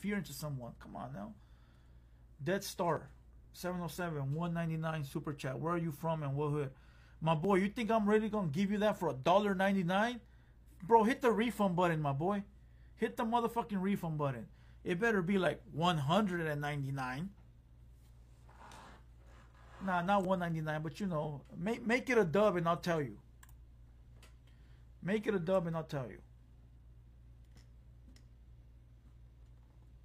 fear into someone. Come on now. Dead Star, 707, 199 super chat. Where are you from and what hood? My boy, you think I'm really gonna give you that for a dollar ninety nine? Bro, hit the refund button, my boy. Hit the motherfucking refund button. It better be like 199. Nah, not 199, but you know, make make it a dub and I'll tell you. Make it a dub and I'll tell you.